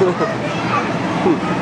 うん。